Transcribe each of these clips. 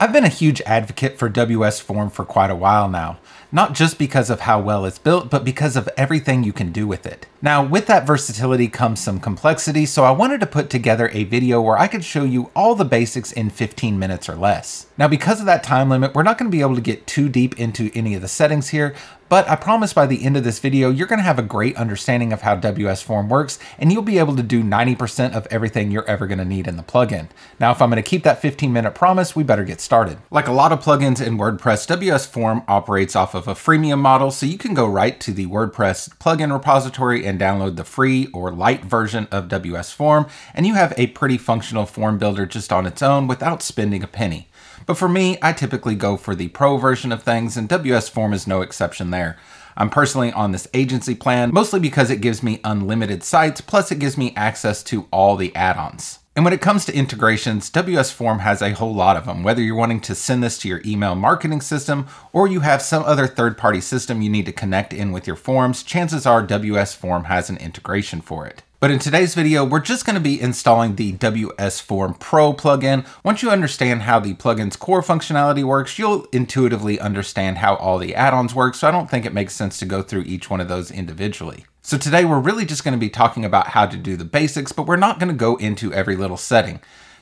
I've been a huge advocate for WS Form for quite a while now, not just because of how well it's built, but because of everything you can do with it. Now, with that versatility comes some complexity, so I wanted to put together a video where I could show you all the basics in 15 minutes or less. Now, because of that time limit, we're not going to be able to get too deep into any of the settings here, but I promise by the end of this video, you're gonna have a great understanding of how WS Form works, and you'll be able to do 90% of everything you're ever gonna need in the plugin. Now, if I'm gonna keep that 15 minute promise, we better get started. Like a lot of plugins in WordPress, WS Form operates off of a freemium model, so you can go right to the WordPress plugin repository and download the free or light version of WS Form, and you have a pretty functional form builder just on its own without spending a penny. But for me, I typically go for the pro version of things, and WS Form is no exception there. I'm personally on this agency plan, mostly because it gives me unlimited sites, plus it gives me access to all the add-ons. And when it comes to integrations, WS Form has a whole lot of them. Whether you're wanting to send this to your email marketing system or you have some other third-party system you need to connect in with your forms, chances are WS Form has an integration for it. But in today's video, we're just going to be installing the WS Form Pro plugin. Once you understand how the plugin's core functionality works, you'll intuitively understand how all the add-ons work, so I don't think it makes sense to go through each one of those individually. So today we're really just going to be talking about how to do the basics, but we're not going to go into every little setting.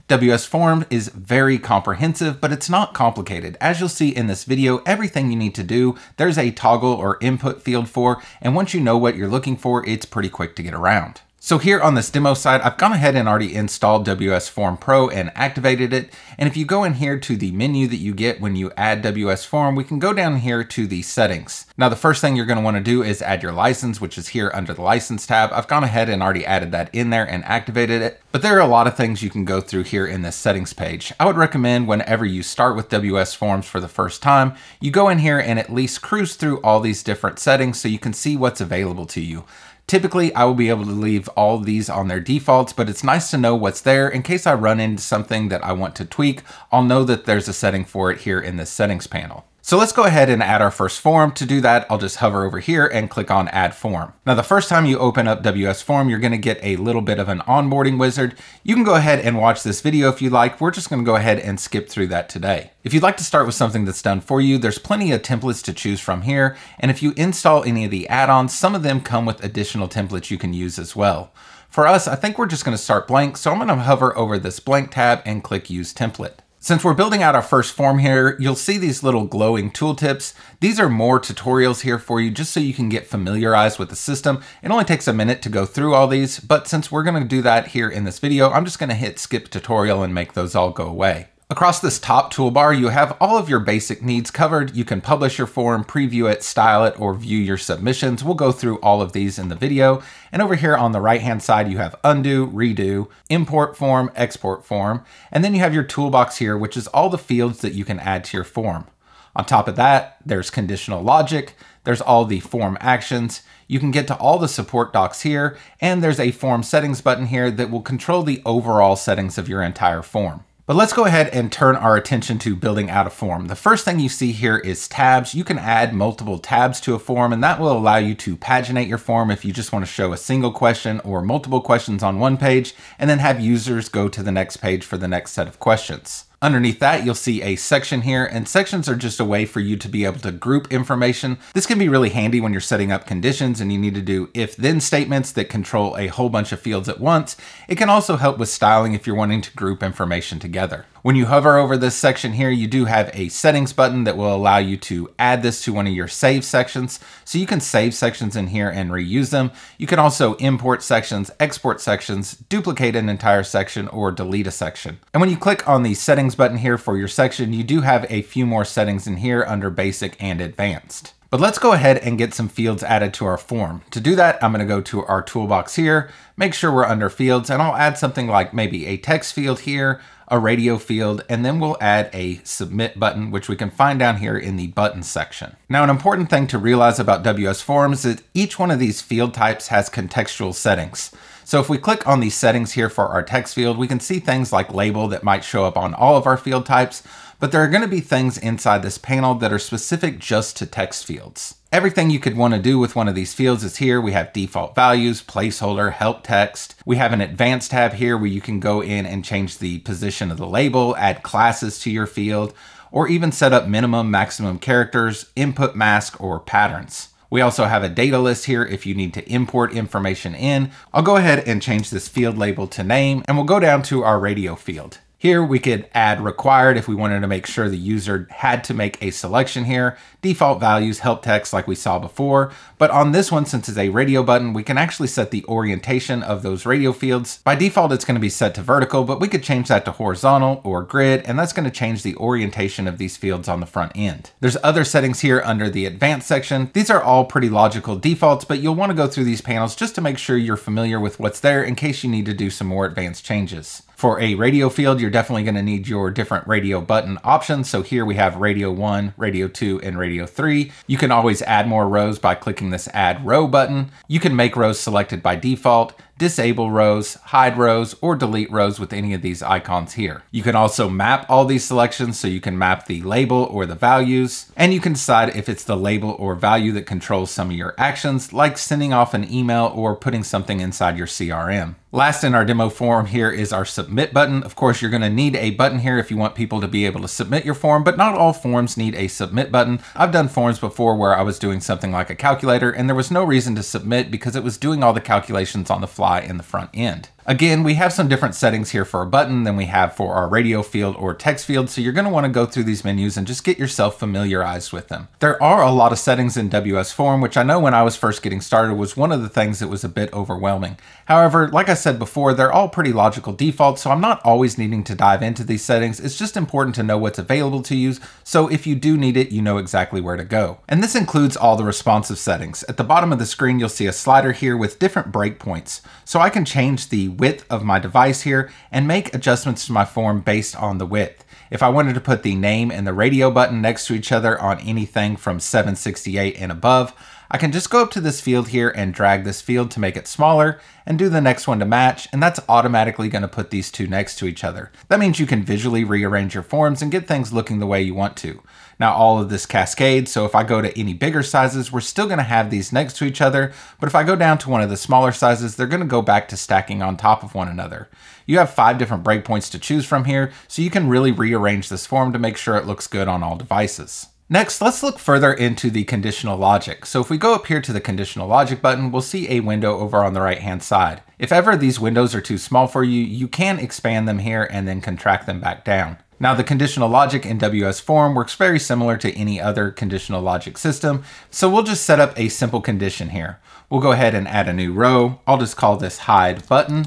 WS Form is very comprehensive, but it's not complicated. As you'll see in this video, everything you need to do, there's a toggle or input field for, and once you know what you're looking for, it's pretty quick to get around. So here on this demo side, I've gone ahead and already installed WS Form Pro and activated it. And if you go in here to the menu that you get when you add WS Form, we can go down here to the settings. Now, the first thing you're gonna wanna do is add your license, which is here under the license tab. I've gone ahead and already added that in there and activated it. But there are a lot of things you can go through here in this settings page. I would recommend whenever you start with WS Forms for the first time, you go in here and at least cruise through all these different settings so you can see what's available to you. Typically, I will be able to leave all these on their defaults, but it's nice to know what's there in case I run into something that I want to tweak. I'll know that there's a setting for it here in this settings panel. So let's go ahead and add our first form. To do that, I'll just hover over here and click on add form. Now, the first time you open up WS Form, you're gonna get a little bit of an onboarding wizard. You can go ahead and watch this video if you like. We're just gonna go ahead and skip through that today. If you'd like to start with something that's done for you, there's plenty of templates to choose from here. And if you install any of the add-ons, some of them come with additional templates you can use as well. For us, I think we're just gonna start blank. So I'm gonna hover over this blank tab and click use template. Since we're building out our first form here, you'll see these little glowing tooltips. These are more tutorials here for you just so you can get familiarized with the system. It only takes a minute to go through all these, but since we're gonna do that here in this video, I'm just gonna hit skip tutorial and make those all go away. Across this top toolbar, you have all of your basic needs covered. You can publish your form, preview it, style it, or view your submissions. We'll go through all of these in the video. And over here on the right-hand side, you have undo, redo, import form, export form, and then you have your toolbox here, which is all the fields that you can add to your form. On top of that, there's conditional logic, there's all the form actions, you can get to all the support docs here, and there's a form settings button here that will control the overall settings of your entire form. But let's go ahead and turn our attention to building out a form. The first thing you see here is tabs. You can add multiple tabs to a form and that will allow you to paginate your form if you just want to show a single question or multiple questions on one page and then have users go to the next page for the next set of questions. Underneath that, you'll see a section here, and sections are just a way for you to be able to group information. This can be really handy when you're setting up conditions and you need to do if-then statements that control a whole bunch of fields at once. It can also help with styling if you're wanting to group information together. When you hover over this section here, you do have a settings button that will allow you to add this to one of your save sections. So you can save sections in here and reuse them. You can also import sections, export sections, duplicate an entire section, or delete a section. And when you click on the settings button here for your section, you do have a few more settings in here under basic and advanced. But let's go ahead and get some fields added to our form. To do that, I'm gonna go to our toolbox here, make sure we're under fields, and I'll add something like maybe a text field here, a radio field, and then we'll add a submit button, which we can find down here in the button section. Now, an important thing to realize about WS Forms is that each one of these field types has contextual settings. So if we click on these settings here for our text field, we can see things like label that might show up on all of our field types, but there are gonna be things inside this panel that are specific just to text fields. Everything you could want to do with one of these fields is here. We have default values, placeholder, help text. We have an advanced tab here where you can go in and change the position of the label, add classes to your field, or even set up minimum, maximum characters, input mask, or patterns. We also have a data list here if you need to import information in. I'll go ahead and change this field label to name, and we'll go down to our radio field. Here we could add required if we wanted to make sure the user had to make a selection here, default values, help text like we saw before, but on this one, since it's a radio button, we can actually set the orientation of those radio fields. By default, it's gonna be set to vertical, but we could change that to horizontal or grid, and that's gonna change the orientation of these fields on the front end. There's other settings here under the advanced section. These are all pretty logical defaults, but you'll wanna go through these panels just to make sure you're familiar with what's there in case you need to do some more advanced changes. For a radio field, you're definitely going to need your different radio button options. So here we have radio 1, radio 2, and radio 3. You can always add more rows by clicking this add row button. You can make rows selected by default disable rows, hide rows, or delete rows with any of these icons here. You can also map all these selections so you can map the label or the values, and you can decide if it's the label or value that controls some of your actions, like sending off an email or putting something inside your CRM. Last in our demo form here is our submit button. Of course, you're gonna need a button here if you want people to be able to submit your form, but not all forms need a submit button. I've done forms before where I was doing something like a calculator and there was no reason to submit because it was doing all the calculations on the fly in the front end. Again, we have some different settings here for a button than we have for our radio field or text field, so you're going to want to go through these menus and just get yourself familiarized with them. There are a lot of settings in WS Form, which I know when I was first getting started was one of the things that was a bit overwhelming. However, like I said before, they're all pretty logical defaults, so I'm not always needing to dive into these settings. It's just important to know what's available to you, so if you do need it, you know exactly where to go. And this includes all the responsive settings. At the bottom of the screen, you'll see a slider here with different breakpoints. So I can change the width of my device here and make adjustments to my form based on the width. If I wanted to put the name and the radio button next to each other on anything from 768 and above, I can just go up to this field here and drag this field to make it smaller and do the next one to match, and that's automatically going to put these two next to each other. That means you can visually rearrange your forms and get things looking the way you want to. Now all of this cascades, so if I go to any bigger sizes, we're still gonna have these next to each other, but if I go down to one of the smaller sizes, they're gonna go back to stacking on top of one another. You have five different breakpoints to choose from here, so you can really rearrange this form to make sure it looks good on all devices. Next, let's look further into the conditional logic. So if we go up here to the conditional logic button, we'll see a window over on the right hand side. If ever these windows are too small for you, you can expand them here and then contract them back down. Now the conditional logic in WS Form works very similar to any other conditional logic system, so we'll just set up a simple condition here. We'll go ahead and add a new row. I'll just call this hide button,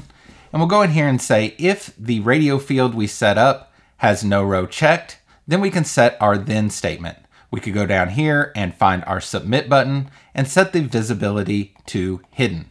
and we'll go in here and say if the radio field we set up has no row checked, then we can set our then statement. We could go down here and find our submit button and set the visibility to hidden.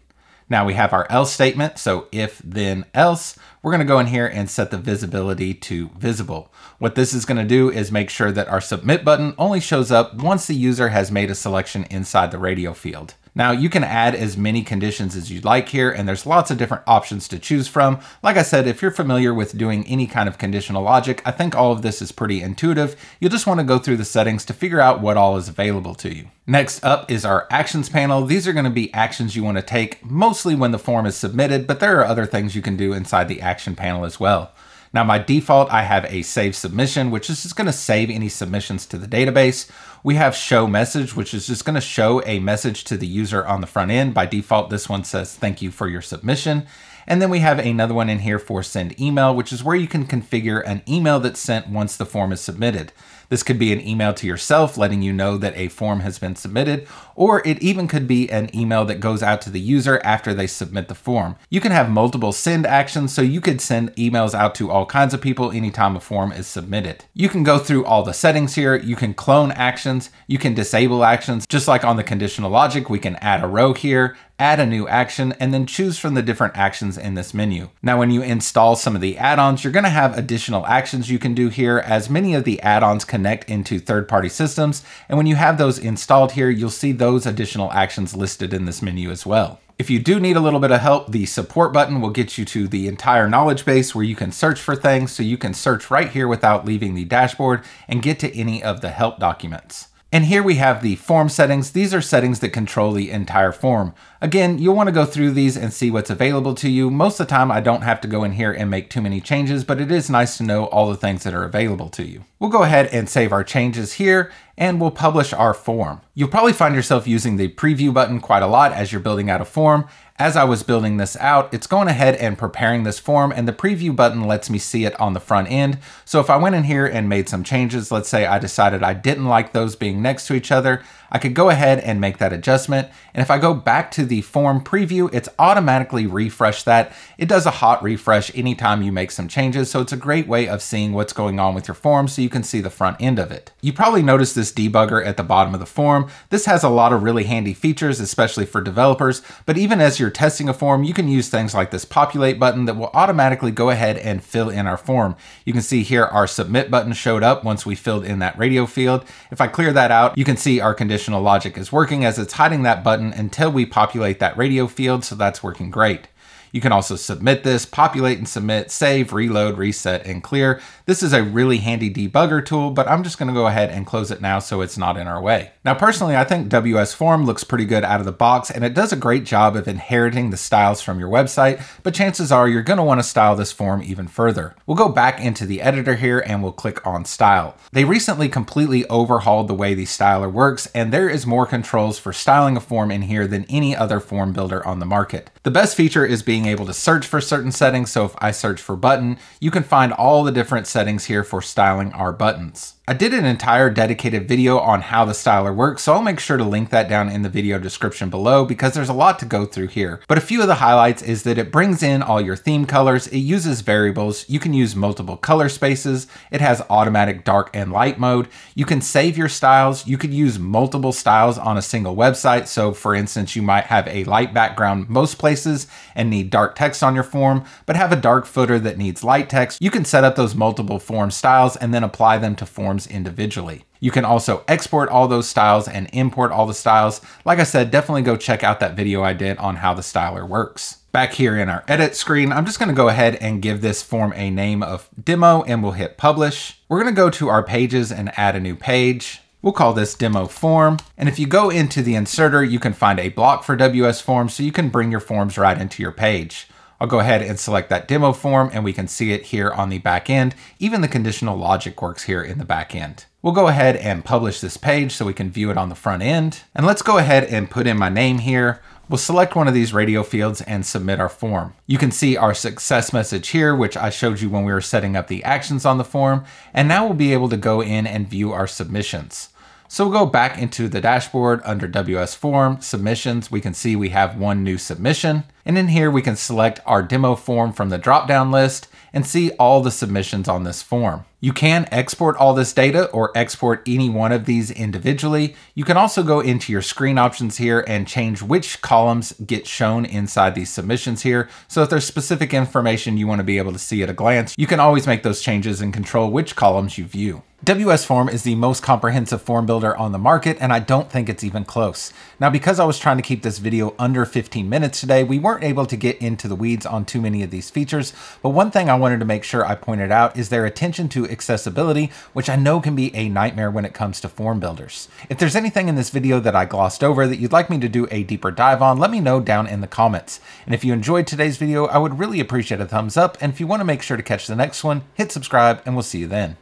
Now we have our else statement, so if then else, we're gonna go in here and set the visibility to visible. What this is gonna do is make sure that our submit button only shows up once the user has made a selection inside the radio field. Now you can add as many conditions as you'd like here and there's lots of different options to choose from. Like I said, if you're familiar with doing any kind of conditional logic, I think all of this is pretty intuitive. You'll just wanna go through the settings to figure out what all is available to you. Next up is our actions panel. These are gonna be actions you wanna take mostly when the form is submitted, but there are other things you can do inside the action panel as well. Now by default, I have a save submission, which is just gonna save any submissions to the database. We have show message, which is just gonna show a message to the user on the front end. By default, this one says, thank you for your submission. And then we have another one in here for send email, which is where you can configure an email that's sent once the form is submitted. This could be an email to yourself letting you know that a form has been submitted, or it even could be an email that goes out to the user after they submit the form. You can have multiple send actions, so you could send emails out to all kinds of people anytime a form is submitted. You can go through all the settings here. You can clone actions. You can disable actions. Just like on the conditional logic, we can add a row here, add a new action, and then choose from the different actions in this menu. Now, when you install some of the add-ons, you're gonna have additional actions you can do here as many of the add-ons connect into third-party systems. And when you have those installed here, you'll see those additional actions listed in this menu as well. If you do need a little bit of help, the support button will get you to the entire knowledge base where you can search for things. So you can search right here without leaving the dashboard and get to any of the help documents. And here we have the form settings. These are settings that control the entire form. Again, you'll want to go through these and see what's available to you. Most of the time, I don't have to go in here and make too many changes, but it is nice to know all the things that are available to you. We'll go ahead and save our changes here and we'll publish our form. You'll probably find yourself using the preview button quite a lot as you're building out a form. As I was building this out, it's going ahead and preparing this form and the preview button lets me see it on the front end. So if I went in here and made some changes, let's say I decided I didn't like those being next to each other, I could go ahead and make that adjustment. And if I go back to the form preview, it's automatically refresh that. It does a hot refresh anytime you make some changes. So it's a great way of seeing what's going on with your form so you can see the front end of it. You probably noticed this debugger at the bottom of the form. This has a lot of really handy features, especially for developers. But even as you're testing a form, you can use things like this populate button that will automatically go ahead and fill in our form. You can see here our submit button showed up once we filled in that radio field. If I clear that out, you can see our condition logic is working as it's hiding that button until we populate that radio field, so that's working great. You can also submit this, populate and submit, save, reload, reset, and clear. This is a really handy debugger tool, but I'm just gonna go ahead and close it now so it's not in our way. Now, personally, I think WS Form looks pretty good out of the box, and it does a great job of inheriting the styles from your website, but chances are you're gonna wanna style this form even further. We'll go back into the editor here and we'll click on style. They recently completely overhauled the way the styler works, and there is more controls for styling a form in here than any other form builder on the market. The best feature is being able to search for certain settings. So if I search for button, you can find all the different settings here for styling our buttons. I did an entire dedicated video on how the styler works, so I'll make sure to link that down in the video description below because there's a lot to go through here. But a few of the highlights is that it brings in all your theme colors, it uses variables, you can use multiple color spaces, it has automatic dark and light mode, you can save your styles, you could use multiple styles on a single website. So for instance, you might have a light background most places and need dark text on your form, but have a dark footer that needs light text. You can set up those multiple form styles and then apply them to forms forms individually. You can also export all those styles and import all the styles. Like I said, definitely go check out that video I did on how the styler works. Back here in our edit screen, I'm just gonna go ahead and give this form a name of demo and we'll hit publish. We're gonna go to our pages and add a new page. We'll call this demo form. And if you go into the inserter, you can find a block for WS forms so you can bring your forms right into your page. I'll go ahead and select that demo form and we can see it here on the back end. Even the conditional logic works here in the back end. We'll go ahead and publish this page so we can view it on the front end. And let's go ahead and put in my name here. We'll select one of these radio fields and submit our form. You can see our success message here, which I showed you when we were setting up the actions on the form. And now we'll be able to go in and view our submissions. So we'll go back into the dashboard under WS Form, Submissions. We can see we have one new submission. And in here, we can select our demo form from the drop-down list and see all the submissions on this form. You can export all this data or export any one of these individually. You can also go into your screen options here and change which columns get shown inside these submissions here. So if there's specific information you want to be able to see at a glance, you can always make those changes and control which columns you view. WS Form is the most comprehensive form builder on the market, and I don't think it's even close. Now, because I was trying to keep this video under 15 minutes today, we weren't able to get into the weeds on too many of these features, but one thing I wanted to make sure I pointed out is their attention to accessibility, which I know can be a nightmare when it comes to form builders. If there's anything in this video that I glossed over that you'd like me to do a deeper dive on, let me know down in the comments. And if you enjoyed today's video, I would really appreciate a thumbs up, and if you want to make sure to catch the next one, hit subscribe, and we'll see you then.